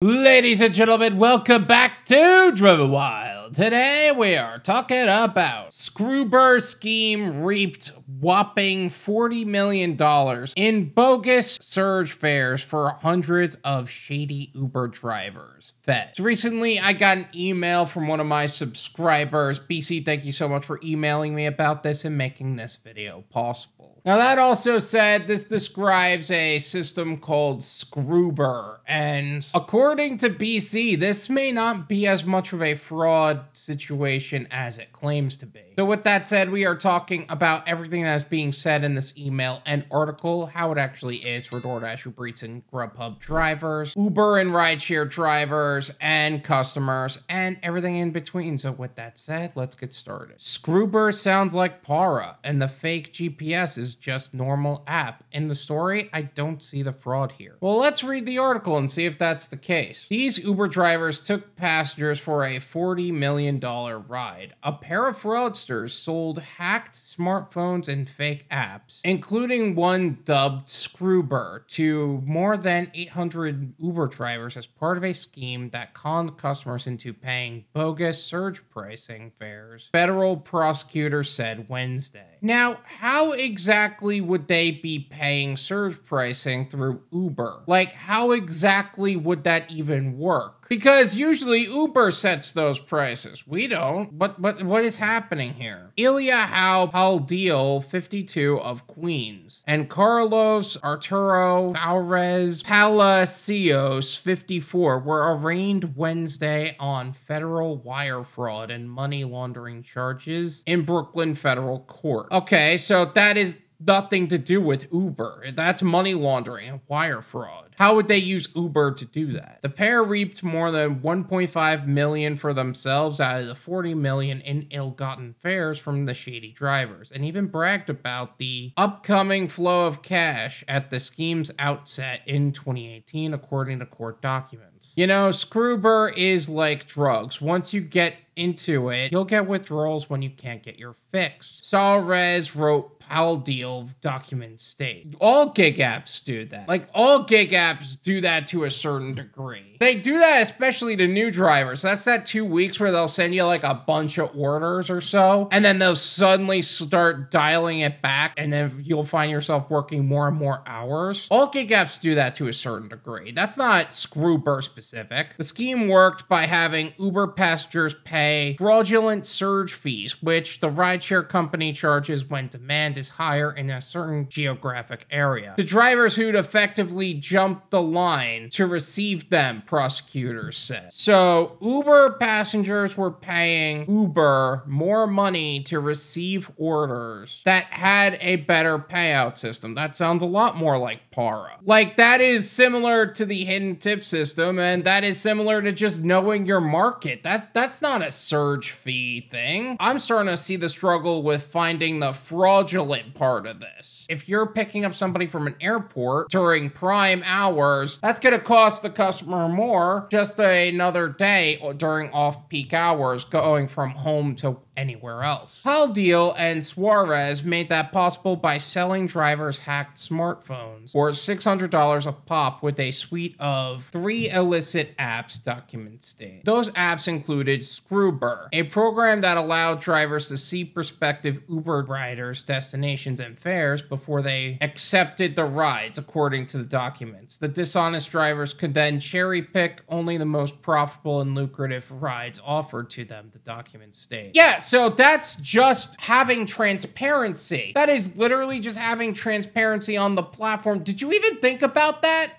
Ladies and gentlemen, welcome back to Driven Wyld. Today we are talking about Screwber scheme reaped whopping $40 million in bogus surge fares for hundreds of shady Uber drivers. Fed. So recently I got an email from one of my subscribers. BC, thank you so much for emailing me about this and making this video possible. Now, that also said, this describes a system called Screwber, and according to BC, this may not be as much of a fraud situation as it claims to be. So, with that said, we are talking about everything that is being said in this email and article, how it actually is for DoorDash, Uber Eats, and Grubhub drivers, Uber and rideshare drivers, and customers, and everything in between. So, with that said, let's get started. Screwber sounds like Para, and the fake GPS is just normal app. In the story, I don't see the fraud here. Well, let's read the article and see if that's the case. These Uber drivers took passengers for a $40 million ride. A pair of fraudsters sold hacked smartphones and fake apps, including one dubbed Screwber, to more than 800 Uber drivers as part of a scheme that conned customers into paying bogus surge pricing fares, federal prosecutors said Wednesday. Now, how exactly would they be paying surge pricing through Uber? Like, how exactly would that even work? Because usually Uber sets those prices. We don't. But but what is happening here? Ilya Paldeal, 52 of Queens, and Carlos Arturo Alvarez Palacios, 54, were arraigned Wednesday on federal wire fraud and money laundering charges in Brooklyn federal court. Okay, so that is nothing to do with Uber. That's money laundering and wire fraud. How would they use Uber to do that? The pair reaped more than 1.5 million for themselves out of the 40 million in ill-gotten fares from the shady drivers, and even bragged about the upcoming flow of cash at the scheme's outset in 2018, according to court documents. You know, Screwber is like drugs. Once you get into it, you'll get withdrawals when you can't get your fix. Suarez wrote "Paldeal document state. All gig apps do that. Like all gig apps do that to a certain degree. They do that especially to new drivers. That's that two weeks where they'll send you like a bunch of orders or so, and then they'll suddenly start dialing it back, and then you'll find yourself working more and more hours. All gig apps do that to a certain degree. That's not Screwber specific. The scheme worked by having Uber passengers pay fraudulent surge fees, which the rideshare company charges when demand is higher in a certain geographic area. The drivers who'd effectively jumped the line to receive them, prosecutors said. So Uber passengers were paying Uber more money to receive orders that had a better payout system. That sounds a lot more like Para. Like that is similar to the hidden tip system and that is similar to just knowing your market. That that's not a surge fee thing. I'm starting to see the struggle with finding the fraudulent part of this. If you're picking up somebody from an airport during prime hours, that's going to cost the customer more just another day during off-peak hours going from home to anywhere else. Paldeal and Suarez made that possible by selling drivers hacked smartphones for $600 a pop with a suite of three illicit apps, documents state. Those apps included Screwber, a program that allowed drivers to see prospective Uber riders' destinations and fares before they accepted the rides, according to the documents. The dishonest drivers could then cherry pick only the most profitable and lucrative rides offered to them, the documents state. Yes, so that's just having transparency. That is literally just having transparency on the platform. Did you even think about that?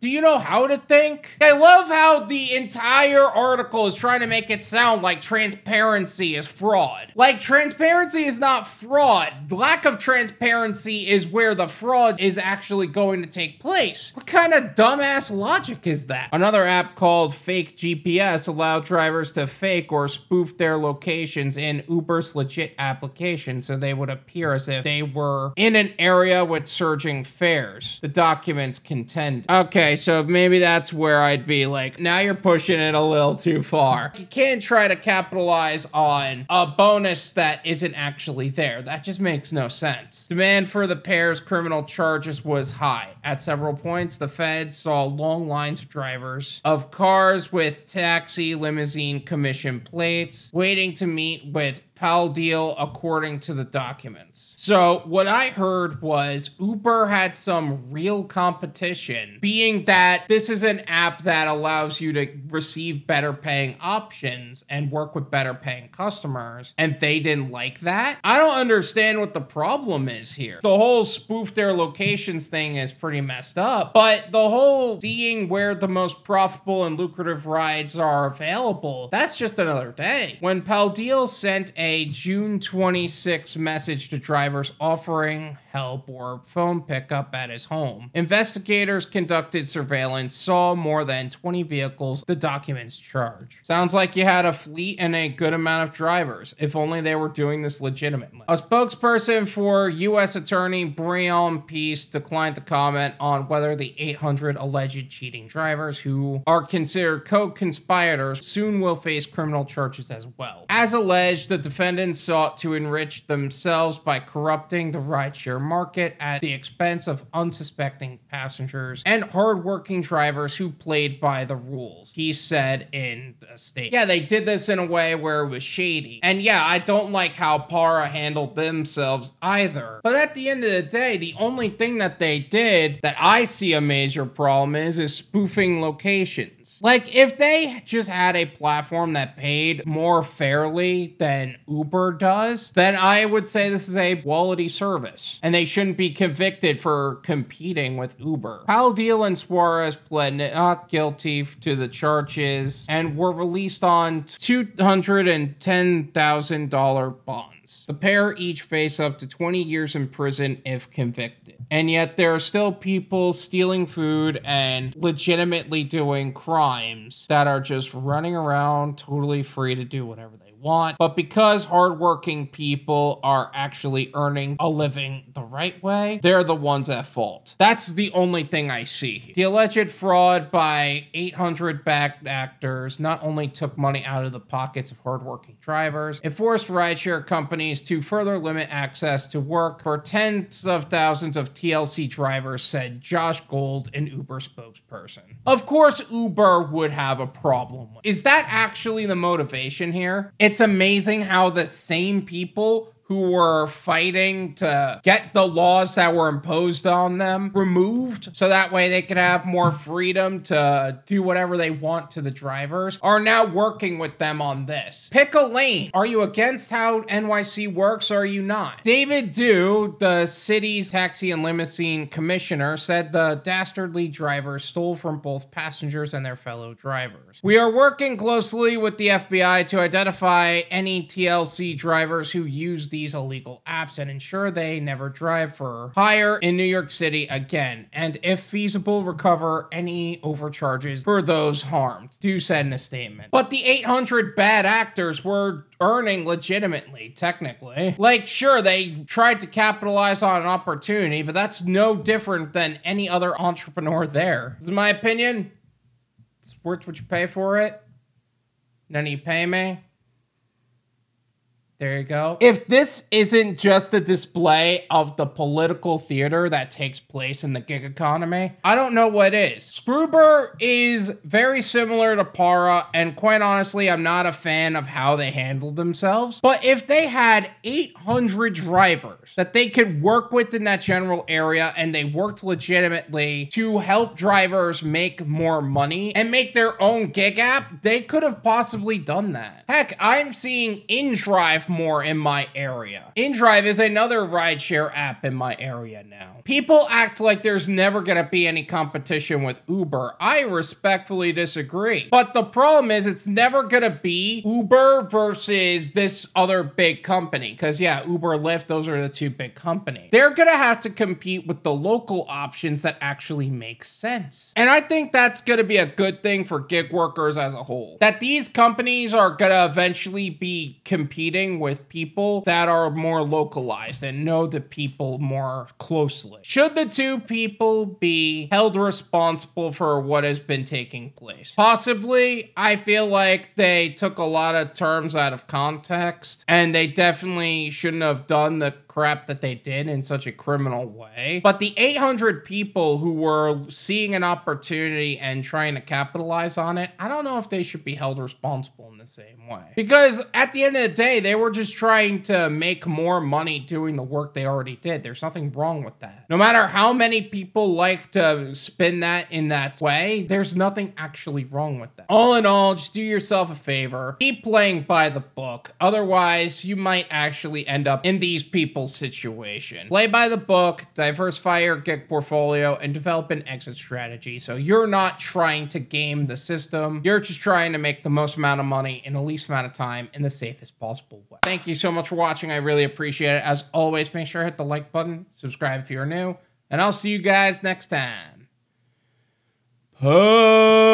Do you know how to think? I love how the entire article is trying to make it sound like transparency is fraud. Like, transparency is not fraud. Lack of transparency is where the fraud is actually going to take place. What kind of dumbass logic is that? Another app called Fake GPS allowed drivers to fake or spoof their locations in Uber's legit application so they would appear as if they were in an area with surging fares. The documents contend. Okay, Okay, so maybe that's where I'd be like, now you're pushing it a little too far. You can't try to capitalize on a bonus that isn't actually there. That just makes no sense. Demand for the pair's criminal charges was high. At several points, the feds saw long lines of drivers of cars with taxi limousine commission plates waiting to meet with Paldeal according to the documents. So, what I heard was Uber had some real competition, being that this is an app that allows you to receive better paying options and work with better paying customers, and they didn't like that. I don't understand what the problem is here. The whole spoof their locations thing is pretty messed up, but the whole seeing where the most profitable and lucrative rides are available, that's just another day. When Paldeal sent a June 26 message to drivers offering help or phone pickup at his home. Investigators conducted surveillance, saw more than 20 vehicles, the documents charge. Sounds like you had a fleet and a good amount of drivers, if only they were doing this legitimately. A spokesperson for U.S. Attorney Breon Peace declined to comment on whether the 800 alleged cheating drivers who are considered co-conspirators soon will face criminal charges as well. As alleged, the defendants sought to enrich themselves by corrupting the rideshare market at the expense of unsuspecting passengers and hardworking drivers who played by the rules. He said in a statement. Yeah, they did this in a way where it was shady. And yeah, I don't like how Para handled themselves either. But at the end of the day, the only thing that they did that I see a major problem is is spoofing locations. Like, if they just had a platform that paid more fairly than Uber does, then I would say this is a quality service. And they shouldn't be convicted for competing with Uber. Paldeal and Suarez pled not guilty to the charges and were released on $210,000 bonds. The pair each face up to 20 years in prison if convicted. And yet there are still people stealing food and legitimately doing crimes that are just running around totally free to do whatever they want. But because hardworking people are actually earning a living the right way, they're the ones at fault. That's the only thing I see. The alleged fraud by 800 backed actors not only took money out of the pockets of hardworking drivers, it forced rideshare companies to further limit access to work for tens of thousands of TLC drivers, said Josh Gold, an Uber spokesperson. Of course, Uber would have a problem. Is that actually the motivation here? It's amazing how the same people who were fighting to get the laws that were imposed on them removed so that way they could have more freedom to do whatever they want to the drivers are now working with them on this. Pick a lane. Are you against how NYC works or are you not? David Do, the city's taxi and limousine commissioner, said the dastardly drivers stole from both passengers and their fellow drivers. We are working closely with the FBI to identify any TLC drivers who use the these illegal apps and ensure they never drive for hire in New York City again, and if feasible, recover any overcharges for those harmed, Do said in a statement. But the 800 bad actors were earning legitimately, technically. Like, sure, they tried to capitalize on an opportunity, but that's no different than any other entrepreneur there. This is my opinion. It's worth what you pay for it. None of you pay me. There you go. If this isn't just a display of the political theater that takes place in the gig economy, I don't know what is. Screwber is very similar to Para, and quite honestly, I'm not a fan of how they handled themselves. But if they had 800 drivers that they could work with in that general area and they worked legitimately to help drivers make more money and make their own gig app, they could have possibly done that. Heck, I'm seeing InDrive more in my area. InDrive is another rideshare app in my area now. People act like there's never gonna be any competition with Uber. I respectfully disagree. But the problem is it's never gonna be Uber versus this other big company. Cause yeah, Uber, Lyft, those are the two big companies. They're gonna have to compete with the local options that actually make sense. And I think that's gonna be a good thing for gig workers as a whole. That these companies are gonna eventually be competing with people that are more localized and know the people more closely. Should the two people be held responsible for what has been taking place? Possibly. I feel like they took a lot of terms out of context and they definitely shouldn't have done the crap that they did in such a criminal way. But the 800 people who were seeing an opportunity and trying to capitalize on it, I don't know if they should be held responsible in the same way. Because at the end of the day, they were just trying to make more money doing the work they already did. There's nothing wrong with that. No matter how many people like to spin that in that way, there's nothing actually wrong with that. All in all, just do yourself a favor. Keep playing by the book. Otherwise, you might actually end up in these people's situation. Play by the book, diversify your gig portfolio, and develop an exit strategy. So you're not trying to game the system. You're just trying to make the most amount of money in the least amount of time in the safest possible way. Thank you so much for watching. I really appreciate it. As always, make sure to hit the like button, subscribe if you're new, and I'll see you guys next time. Peace.